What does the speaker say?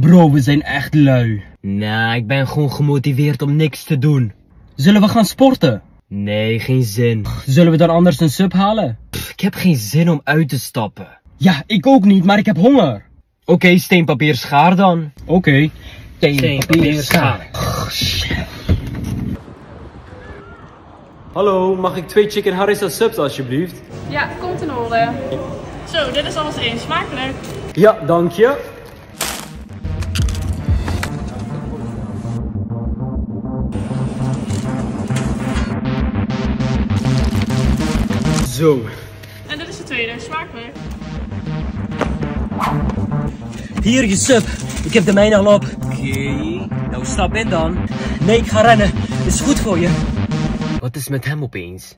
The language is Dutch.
bro, we zijn echt lui. Nou, ik ben gewoon gemotiveerd om niks te doen. Zullen we gaan sporten? Nee, geen zin. Zullen we dan anders een sub halen? Pff, ik heb geen zin om uit te stappen. Ja, ik ook niet, maar ik heb honger. Oké, steen, papier, schaar dan. Oké. Steen, papier, schaar. Hallo, mag ik twee chicken harissa subs alsjeblieft? Ja, komt in orde. Zo, dit is alles één. Smakelijk. Ja, dank je. Zo. En dit is de tweede. Smakelijk. Hier je sub. Ik heb de mijne al op. Oké, nou stap in dan. Nee, ik ga rennen. Is goed voor je. Wat is met hem opeens?